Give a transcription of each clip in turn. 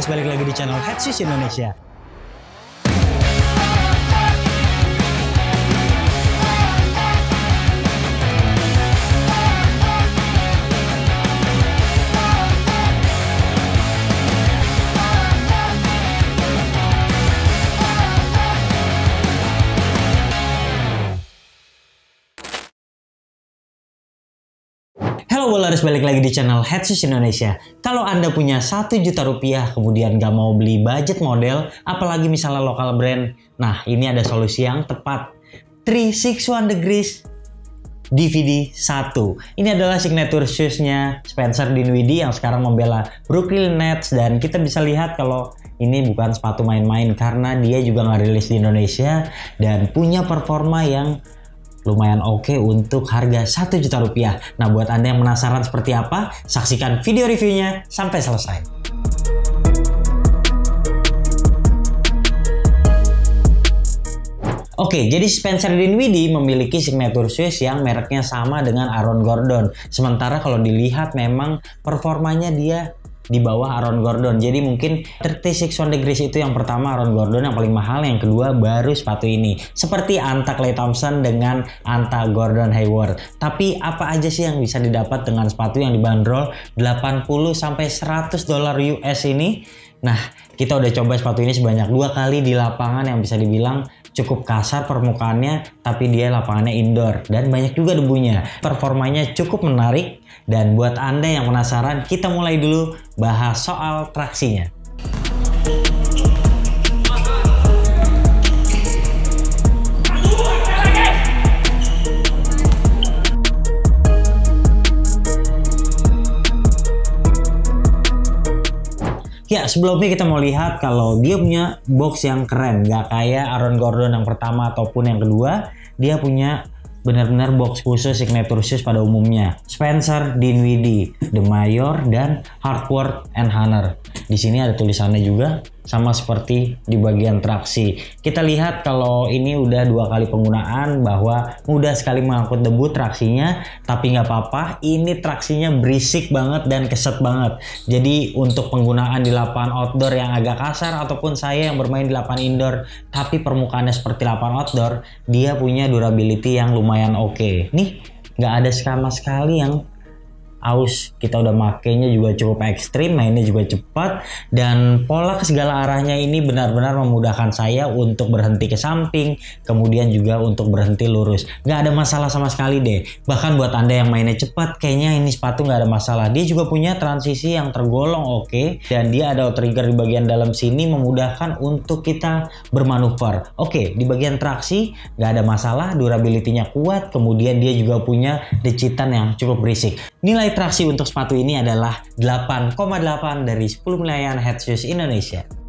Wallers balik lagi di channel Headsus Indonesia. Halo Bowlers, balik lagi di channel Headsus Indonesia. Kalau Anda punya 1 juta rupiah kemudian gak mau beli budget model, apalagi misalnya lokal brand, nah ini ada solusi yang tepat. 361 Degrees DVD 1. Ini adalah signature shoes-nya Spencer Dinwiddie yang sekarang membela Brooklyn Nets dan kita bisa lihat kalau ini bukan sepatu main-main karena dia juga nggak rilis di Indonesia dan punya performa yang lumayan oke okay untuk harga 1 juta rupiah. Nah buat Anda yang penasaran seperti apa, saksikan video reviewnya sampai selesai. Oke, jadi Spencer Dinwiddie memiliki signature shoes yang mereknya sama dengan Aaron Gordon. Sementara kalau dilihat memang performanya dia di bawah Aaron Gordon. Jadi mungkin 36 One Degrees itu yang pertama Aaron Gordon yang paling mahal, yang kedua baru sepatu ini. Seperti Anta Clay Thompson dengan Anta Gordon Hayward. Tapi apa aja sih yang bisa didapat dengan sepatu yang dibanderol 80 sampai 100 dolar US ini? Nah, kita udah coba sepatu ini sebanyak dua kali di lapangan yang bisa dibilang cukup kasar permukaannya tapi dia lapangannya indoor. Dan banyak juga debunya. Performanya cukup menarik dan buat anda yang penasaran kita mulai dulu bahas soal traksinya Ya sebelumnya kita mau lihat kalau dia punya box yang keren, nggak kayak Aaron Gordon yang pertama ataupun yang kedua, dia punya benar-benar box khusus signature shoes pada umumnya. Spencer Dinwiddie, The Mayor, dan Hartford and Hunter. Di sini ada tulisannya juga sama seperti di bagian traksi. Kita lihat kalau ini udah dua kali penggunaan bahwa mudah sekali mengangkut debu traksinya, tapi nggak apa-apa. Ini traksinya berisik banget dan keset banget. Jadi untuk penggunaan di lapangan outdoor yang agak kasar ataupun saya yang bermain di lapangan indoor, tapi permukaannya seperti lapangan outdoor, dia punya durability yang lumayan oke. Okay. Nih nggak ada sama sekali yang aus. Kita udah makainya juga cukup ekstrim mainnya juga cepat dan pola ke segala arahnya ini benar-benar memudahkan saya untuk berhenti ke samping kemudian juga untuk berhenti lurus. Nggak ada masalah sama sekali deh. Bahkan buat anda yang mainnya cepat kayaknya ini sepatu nggak ada masalah. Dia juga punya transisi yang tergolong oke okay, dan dia ada trigger di bagian dalam sini memudahkan untuk kita bermanuver. Oke okay, di bagian traksi nggak ada masalah durability-nya kuat kemudian dia juga punya decitan yang cukup berisik nilai traksi untuk sepatu ini adalah 8,8 dari 10 penilaian head shoes Indonesia.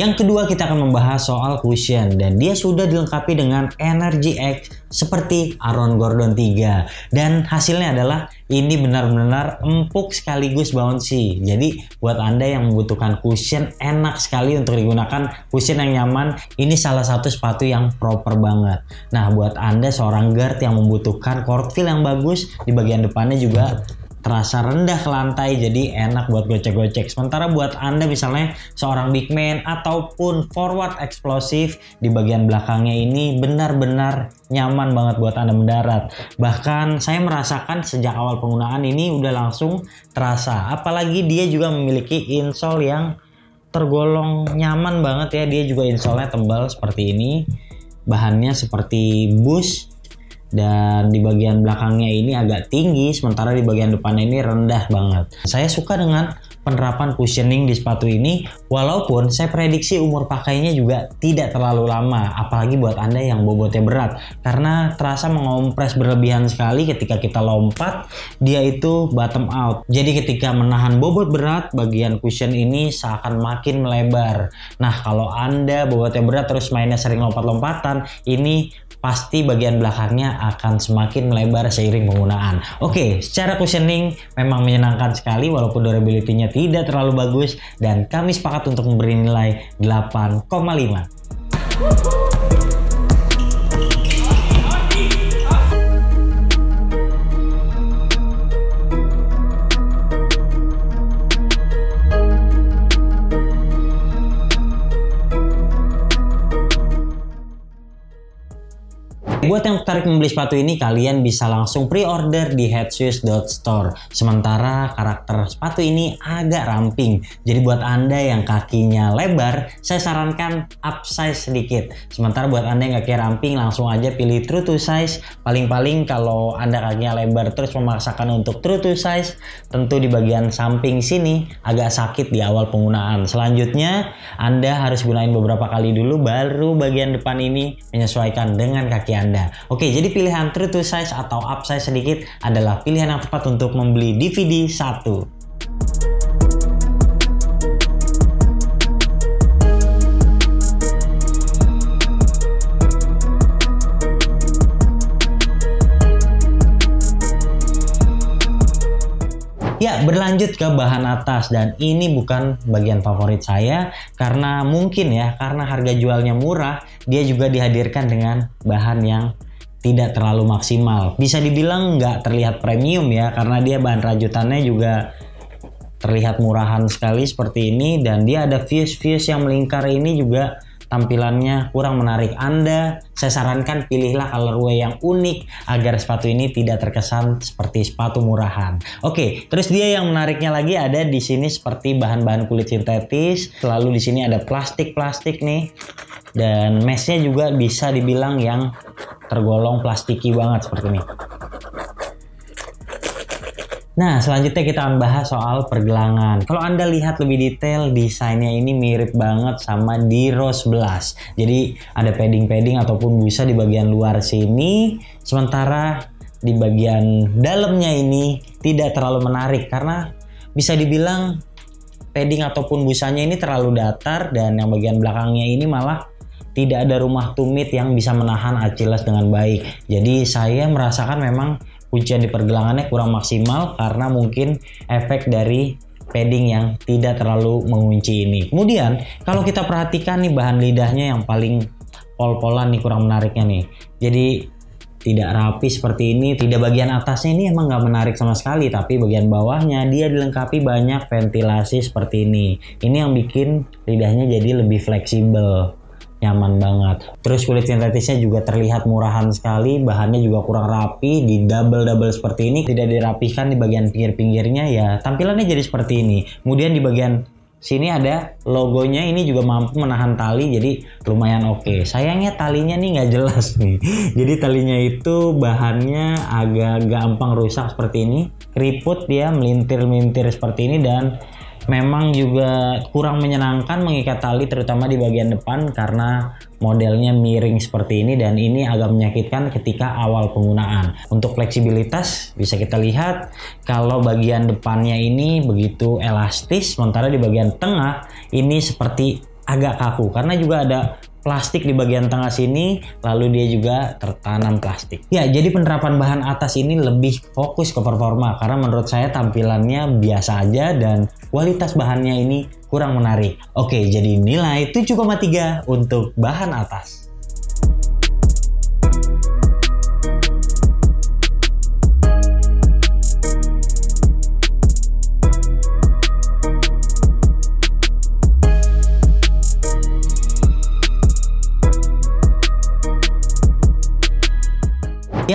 Yang kedua kita akan membahas soal cushion dan dia sudah dilengkapi dengan Energy X seperti Aaron Gordon 3 dan hasilnya adalah ini benar-benar empuk sekaligus bouncy. Jadi buat Anda yang membutuhkan cushion enak sekali untuk digunakan cushion yang nyaman, ini salah satu sepatu yang proper banget. Nah, buat Anda seorang guard yang membutuhkan court feel yang bagus, di bagian depannya juga terasa rendah ke lantai jadi enak buat gocek-gocek. Sementara buat Anda misalnya seorang big man ataupun forward eksplosif di bagian belakangnya ini benar-benar nyaman banget buat Anda mendarat. Bahkan saya merasakan sejak awal penggunaan ini udah langsung terasa. Apalagi dia juga memiliki insole yang tergolong nyaman banget ya. Dia juga insole-nya tebal seperti ini. Bahannya seperti bus dan di bagian belakangnya ini agak tinggi sementara di bagian depannya ini rendah banget. Saya suka dengan penerapan cushioning di sepatu ini walaupun saya prediksi umur pakainya juga tidak terlalu lama apalagi buat anda yang bobotnya berat. Karena terasa mengompres berlebihan sekali ketika kita lompat dia itu bottom out. Jadi ketika menahan bobot berat bagian cushion ini seakan makin melebar. Nah kalau anda bobotnya berat terus mainnya sering lompat-lompatan ini pasti bagian belakangnya akan semakin melebar seiring penggunaan. Oke, secara cushioning memang menyenangkan sekali walaupun durability-nya tidak terlalu bagus dan kami sepakat untuk memberi nilai 8,5. Buat yang tertarik membeli sepatu ini, kalian bisa langsung pre-order di headshoes.store. Sementara karakter sepatu ini agak ramping. Jadi buat Anda yang kakinya lebar, saya sarankan upsize sedikit. Sementara buat Anda yang kaki ramping, langsung aja pilih true to size. Paling-paling kalau Anda kakinya lebar terus memaksakan untuk true to size, tentu di bagian samping sini agak sakit di awal penggunaan. Selanjutnya, Anda harus gunain beberapa kali dulu, baru bagian depan ini menyesuaikan dengan kaki Anda. Anda. Oke, jadi pilihan true to size atau upsize sedikit adalah pilihan yang tepat untuk membeli DVD 1. Ya, berlanjut ke bahan atas dan ini bukan bagian favorit saya karena mungkin ya, karena harga jualnya murah, dia juga dihadirkan dengan bahan yang tidak terlalu maksimal. Bisa dibilang nggak terlihat premium ya, karena dia bahan rajutannya juga terlihat murahan sekali seperti ini dan dia ada fuse-fuse yang melingkar ini juga tampilannya kurang menarik Anda, saya sarankan pilihlah colorway yang unik agar sepatu ini tidak terkesan seperti sepatu murahan. Oke, terus dia yang menariknya lagi ada di sini seperti bahan-bahan kulit sintetis, lalu di sini ada plastik-plastik nih. Dan meshnya juga bisa dibilang yang tergolong plastiki banget seperti ini. Nah, selanjutnya kita bahas soal pergelangan. Kalau Anda lihat lebih detail, desainnya ini mirip banget sama di Rose 11. Jadi ada padding-padding ataupun busa di bagian luar sini, sementara di bagian dalamnya ini tidak terlalu menarik karena bisa dibilang padding ataupun busanya ini terlalu datar dan yang bagian belakangnya ini malah tidak ada rumah tumit yang bisa menahan Achilles dengan baik. Jadi saya merasakan memang kuncian di pergelangannya kurang maksimal karena mungkin efek dari padding yang tidak terlalu mengunci ini. Kemudian kalau kita perhatikan nih bahan lidahnya yang paling pol-polan nih kurang menariknya nih. Jadi tidak rapi seperti ini, tidak bagian atasnya ini emang nggak menarik sama sekali, tapi bagian bawahnya dia dilengkapi banyak ventilasi seperti ini. Ini yang bikin lidahnya jadi lebih fleksibel nyaman banget. Terus kulit sintetisnya juga terlihat murahan sekali, bahannya juga kurang rapi, di double-double seperti ini, tidak dirapikan di bagian pinggir-pinggirnya ya tampilannya jadi seperti ini. Kemudian di bagian sini ada logonya ini juga mampu menahan tali jadi lumayan oke okay. sayangnya talinya nih nggak jelas nih jadi talinya itu bahannya agak gampang rusak seperti ini keriput dia melintir-melintir seperti ini dan memang juga kurang menyenangkan mengikat tali terutama di bagian depan karena modelnya miring seperti ini dan ini agak menyakitkan ketika awal penggunaan. Untuk fleksibilitas bisa kita lihat kalau bagian depannya ini begitu elastis sementara di bagian tengah ini seperti agak kaku karena juga ada plastik di bagian tengah sini lalu dia juga tertanam plastik. Ya jadi penerapan bahan atas ini lebih fokus ke performa karena menurut saya tampilannya biasa aja dan kualitas bahannya ini kurang menarik. Oke jadi nilai 7,3 untuk bahan atas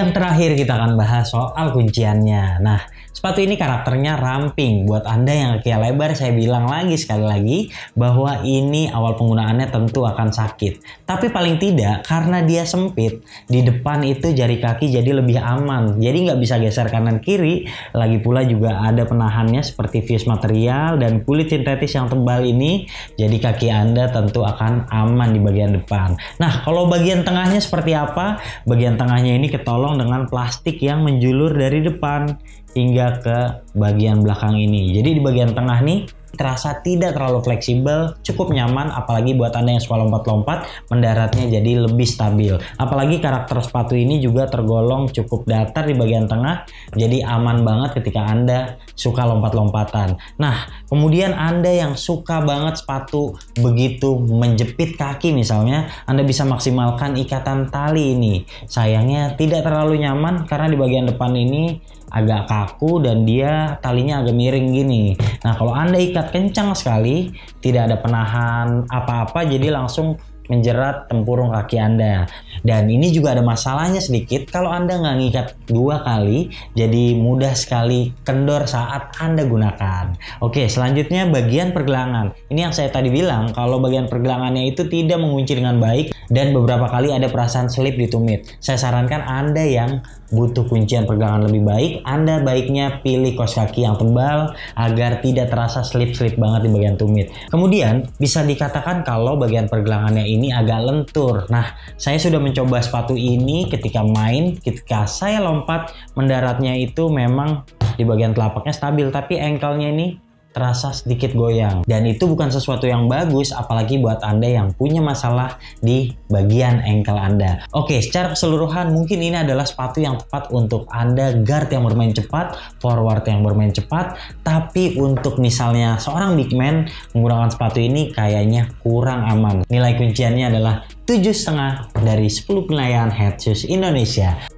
Yang terakhir kita akan bahas soal kunciannya. Nah, Sepatu ini karakternya ramping. Buat Anda yang kaki lebar, saya bilang lagi sekali lagi bahwa ini awal penggunaannya tentu akan sakit. Tapi paling tidak karena dia sempit, di depan itu jari kaki jadi lebih aman. Jadi nggak bisa geser kanan kiri. Lagi pula juga ada penahannya seperti fuse material dan kulit sintetis yang tebal ini. Jadi kaki Anda tentu akan aman di bagian depan. Nah, kalau bagian tengahnya seperti apa? Bagian tengahnya ini ketolong dengan plastik yang menjulur dari depan hingga ke bagian belakang ini. Jadi di bagian tengah nih terasa tidak terlalu fleksibel, cukup nyaman apalagi buat Anda yang suka lompat-lompat, mendaratnya jadi lebih stabil. Apalagi karakter sepatu ini juga tergolong cukup datar di bagian tengah, jadi aman banget ketika Anda suka lompat-lompatan. Nah, kemudian Anda yang suka banget sepatu begitu menjepit kaki misalnya, Anda bisa maksimalkan ikatan tali ini. Sayangnya tidak terlalu nyaman karena di bagian depan ini agak kaku dan dia talinya agak miring gini. Nah, kalau Anda ikat kencang sekali, tidak ada penahan apa-apa jadi langsung menjerat tempurung kaki Anda. Dan ini juga ada masalahnya sedikit kalau Anda nggak ngikat dua kali, jadi mudah sekali kendor saat Anda gunakan. Oke, selanjutnya bagian pergelangan. Ini yang saya tadi bilang, kalau bagian pergelangannya itu tidak mengunci dengan baik dan beberapa kali ada perasaan slip di tumit. Saya sarankan Anda yang butuh kuncian pergelangan lebih baik, Anda baiknya pilih kos kaki yang tebal agar tidak terasa slip-slip banget di bagian tumit. Kemudian, bisa dikatakan kalau bagian pergelangannya ini agak lentur. Nah, saya sudah mencoba sepatu ini ketika main, ketika saya lompat, mendaratnya itu memang di bagian telapaknya stabil, tapi engkelnya ini terasa sedikit goyang. Dan itu bukan sesuatu yang bagus apalagi buat Anda yang punya masalah di bagian ankle Anda. Oke, secara keseluruhan mungkin ini adalah sepatu yang tepat untuk Anda guard yang bermain cepat, forward yang bermain cepat, tapi untuk misalnya seorang big man menggunakan sepatu ini kayaknya kurang aman. Nilai kunciannya adalah 7,5 dari 10 penilaian Head Shoes Indonesia.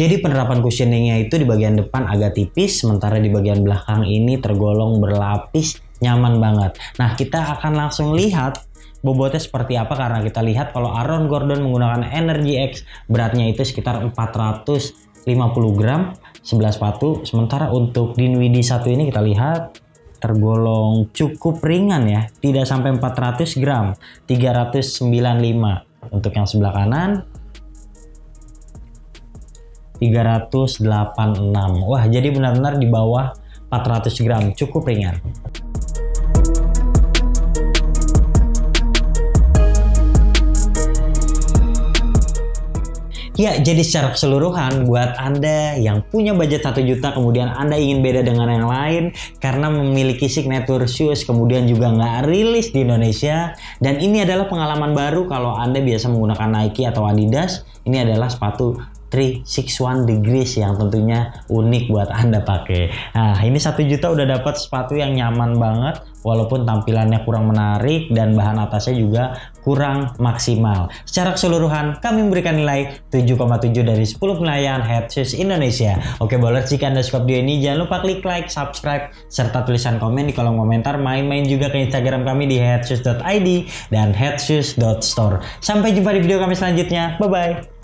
Jadi penerapan cushioningnya itu di bagian depan agak tipis, sementara di bagian belakang ini tergolong berlapis, nyaman banget. Nah kita akan langsung lihat bobotnya seperti apa karena kita lihat kalau Aaron Gordon menggunakan Energy X beratnya itu sekitar 450 gram 11 sepatu. Sementara untuk Dinwiddie satu ini kita lihat tergolong cukup ringan ya. Tidak sampai 400 gram 395 untuk yang sebelah kanan 386. Wah, jadi benar-benar di bawah 400 gram, cukup ringan. Ya, jadi secara keseluruhan buat Anda yang punya budget 1 juta kemudian Anda ingin beda dengan yang lain karena memiliki signature shoes kemudian juga nggak rilis di Indonesia dan ini adalah pengalaman baru kalau Anda biasa menggunakan Nike atau Adidas ini adalah sepatu 361 degrees yang tentunya unik buat Anda pakai. Nah, ini satu juta udah dapat sepatu yang nyaman banget walaupun tampilannya kurang menarik dan bahan atasnya juga kurang maksimal. Secara keseluruhan, kami memberikan nilai 7,7 dari 10 penilaian Headshoes Indonesia. Oke, boleh jika Anda suka video ini, jangan lupa klik like, subscribe, serta tulisan komen di kolom komentar. Main-main juga ke Instagram kami di headshoes.id dan headshoes.store. Sampai jumpa di video kami selanjutnya. Bye-bye.